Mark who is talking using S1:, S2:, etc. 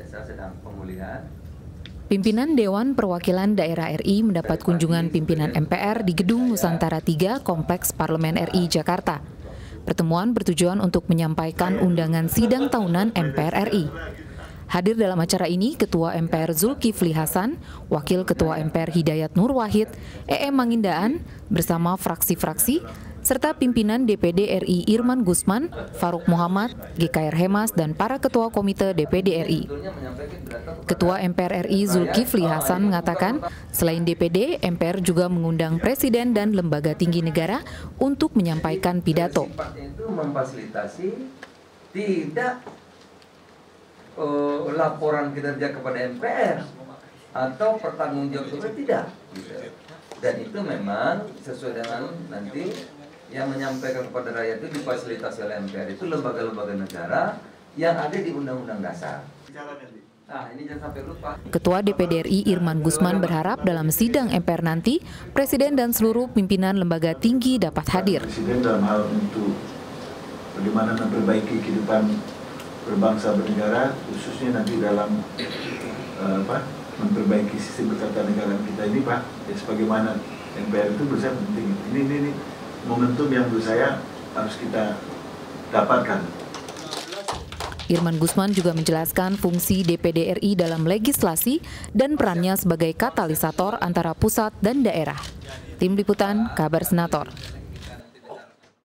S1: Desa sedang pemulihan.
S2: Pimpinan Dewan Perwakilan Daerah RI mendapat kunjungan pimpinan MPR di Gedung Nusantara 3 Kompleks Parlemen RI Jakarta. Pertemuan bertujuan untuk menyampaikan undangan sidang tahunan MPR RI. Hadir dalam acara ini Ketua MPR Zulkifli Hasan, Wakil Ketua MPR Hidayat Nur Wahid, EM Mangindaan, bersama fraksi-fraksi, serta pimpinan DPD RI Irman Gusman, Faruk Muhammad, GKR Hemas, dan para ketua komite DPD RI. Ketua MPR RI Zulkifli Hasan mengatakan, selain DPD, MPR juga mengundang Presiden dan lembaga tinggi negara untuk menyampaikan pidato.
S1: Memfasilitasi tidak uh, laporan kinerja kepada MPR atau pertanggungjawab tidak. Gitu. Dan itu memang sesuai dengan nanti yang menyampaikan kepada rakyat itu difasilitasi oleh MPR itu lembaga-lembaga negara yang ada di Undang-Undang Dasar. Nah, ini jangan sampai lupa.
S2: Ketua DPD RI Irman Gusman berharap dalam sidang MPR nanti, Presiden dan seluruh pimpinan lembaga tinggi dapat hadir.
S3: Presiden dalam hal untuk bagaimana memperbaiki kehidupan berbangsa bernegara, khususnya nanti dalam uh, apa, memperbaiki sistem bertatanegaraan kita ini, Pak. Ya, sebagaimana MPR itu bersama penting. Ini, ini, ini momentum yang menurut saya harus kita dapatkan.
S2: Irman Gusman juga menjelaskan fungsi DPD RI dalam legislasi dan perannya sebagai katalisator antara pusat dan daerah. Tim Liputan, Kabar Senator.